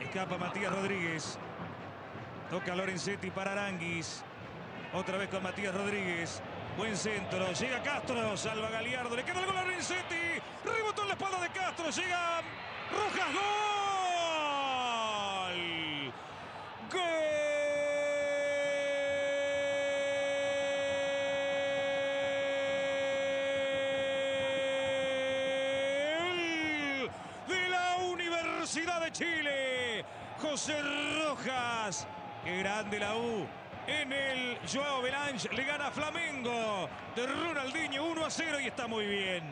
Escapa Matías Rodríguez. Toca Lorenzetti para Aranguis. Otra vez con Matías Rodríguez. Buen centro. Llega Castro. Salva Galiardo. Le queda el gol a Lorenzetti. Rebotó en la espalda de Castro. Llega Rojas. ¡Gol! ¡Gol! De la Universidad de Chile. José Rojas. Qué grande la U. En el Joao Belange le gana Flamengo de Ronaldinho 1 a 0 y está muy bien.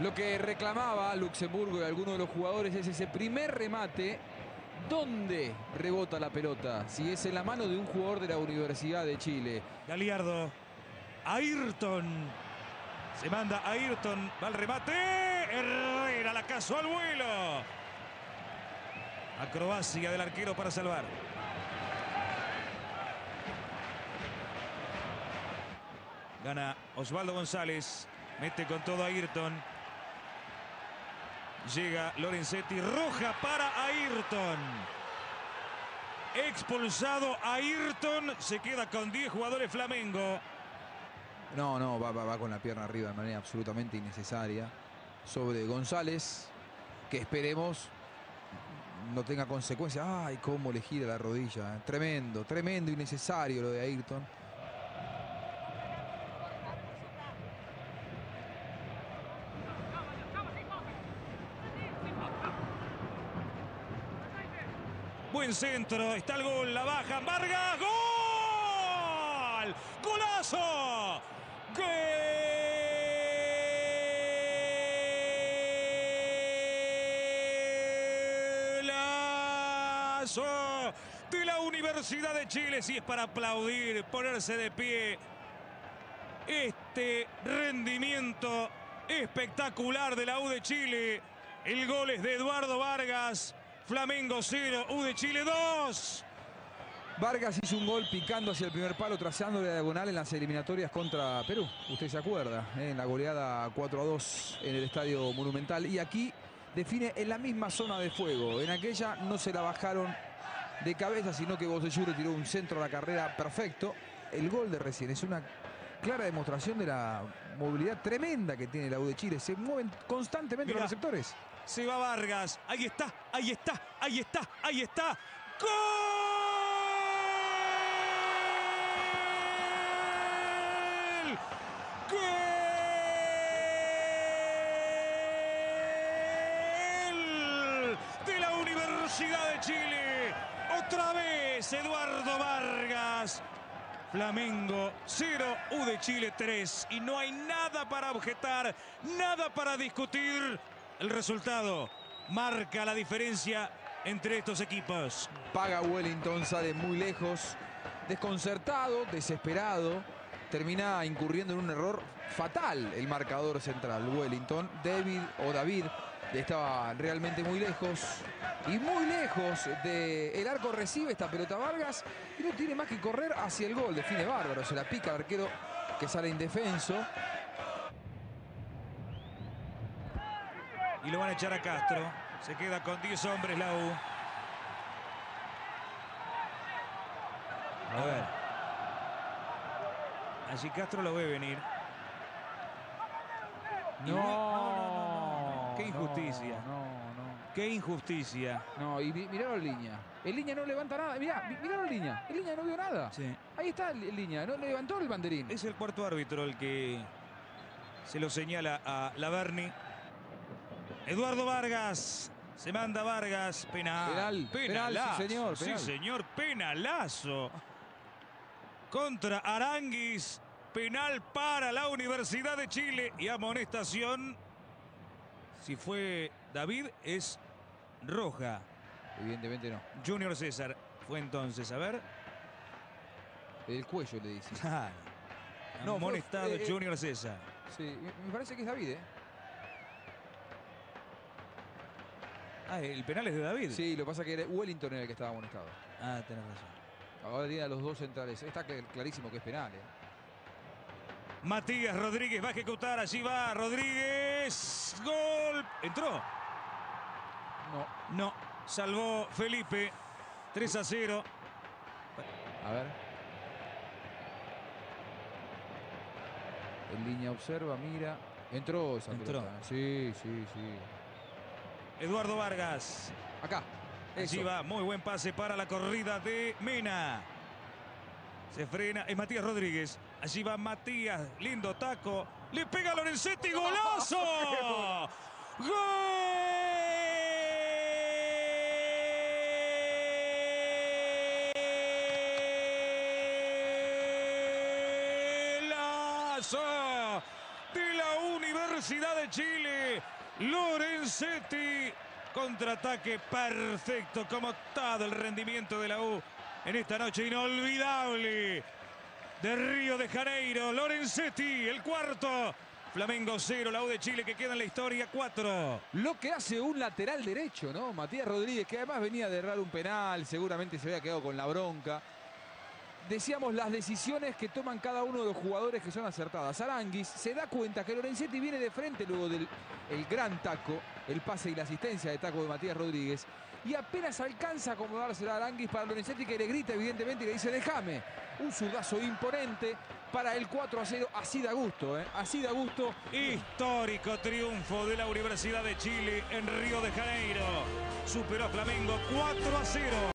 Lo que reclamaba Luxemburgo y algunos de los jugadores es ese primer remate. ¿Dónde rebota la pelota? Si es en la mano de un jugador de la Universidad de Chile. Galiardo. Ayrton. Se manda a Ayrton. Va el remate. Herrera la casó al vuelo. Acrobacia del arquero para salvar. Gana Osvaldo González. Mete con todo a Ayrton. Llega Lorenzetti. Roja para Ayrton. Expulsado Ayrton. Se queda con 10 jugadores Flamengo. No, no, va, va, va con la pierna arriba de manera absolutamente innecesaria. Sobre González, que esperemos no tenga consecuencias. Ay, cómo le gira la rodilla. eh. Tremendo, tremendo, innecesario lo de Ayrton. Buen centro, está el gol, la baja, Vargas, gol, golazo, de la Universidad de Chile, si es para aplaudir, ponerse de pie. Este rendimiento espectacular de la U de Chile. El gol es de Eduardo Vargas. Flamengo 0, U de Chile 2. Vargas hizo un gol picando hacia el primer palo, trazando la diagonal en las eliminatorias contra Perú. Usted se acuerda, eh, en la goleada 4 a 2 en el Estadio Monumental. Y aquí define en la misma zona de fuego. En aquella no se la bajaron de cabeza, sino que Bocelluro tiró un centro a la carrera perfecto. El gol de recién es una clara demostración de la movilidad tremenda que tiene la U de Chile. Se mueven constantemente los receptores. Se va Vargas. Ahí está, ahí está, ahí está, ahí está. ¡Gol! ¡Gol! De la Universidad de Chile. Otra vez Eduardo Vargas. Flamengo 0, U de Chile 3. Y no hay nada para objetar, nada para discutir. El resultado marca la diferencia entre estos equipos. Paga Wellington, sale muy lejos, desconcertado, desesperado. Termina incurriendo en un error fatal el marcador central. Wellington, David o David estaba realmente muy lejos. Y muy lejos del arco recibe esta pelota Vargas y no tiene más que correr hacia el gol. Define bárbaro, se la pica el arquero que sale indefenso. Y lo van a echar a Castro. Se queda con 10 hombres la U. A ver. Allí Castro lo ve venir. No. Qué injusticia. No, no. Qué injusticia. No, y mi- miraron línea. En línea no levanta nada. Mirá, mi- miraron línea. En línea no vio nada. Sí. Ahí está en línea. No levantó el banderín. Es el cuarto árbitro el que se lo señala a Laverni. Eduardo Vargas. Se manda Vargas. Penal. Penal, penal, sí, Penalazo. señor, penal. Sí, señor. Penalazo. Contra Aranguis. Penal para la Universidad de Chile. Y amonestación. Si fue David, es roja. Evidentemente no. Junior César. Fue entonces, a ver. El cuello le dice. No, amonestado eh, eh. Junior César. Sí, me parece que es David, ¿eh? Ah, el penal es de David. Sí, lo que pasa es que era Wellington era el que estaba amonestado. Ah, tenés razón. Ahora tiene a los dos centrales. Está cl- clarísimo que es penal, ¿eh? Matías Rodríguez va a ejecutar. Allí va Rodríguez. Gol. ¿Entró? No. No. Salvó Felipe. 3 a 0. A ver. En línea observa, mira. Entró esa Entró. pelota. Sí, sí, sí. Eduardo Vargas. Acá. Allí Eso. va, muy buen pase para la corrida de Mena. Se frena, es Matías Rodríguez. Allí va Matías, lindo taco. Le pega a Lorenzetti, golazo. Golazo de la Universidad de Chile. Lorenzetti. Contraataque perfecto, como todo el rendimiento de la U en esta noche inolvidable de Río de Janeiro. Lorenzetti, el cuarto. Flamengo 0, la U de Chile que queda en la historia 4. Lo que hace un lateral derecho, ¿no? Matías Rodríguez, que además venía de errar un penal, seguramente se había quedado con la bronca. Decíamos las decisiones que toman cada uno de los jugadores que son acertadas. Aranguis se da cuenta que Lorenzetti viene de frente luego del el gran taco, el pase y la asistencia de taco de Matías Rodríguez. Y apenas alcanza a acomodársela a Aranguis para Lorenzetti que le grita evidentemente y le dice déjame. Un zurdazo imponente para el 4 a 0. Así da gusto, ¿eh? Así da gusto. Histórico triunfo de la Universidad de Chile en Río de Janeiro. Superó a Flamengo 4 a 0.